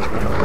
out.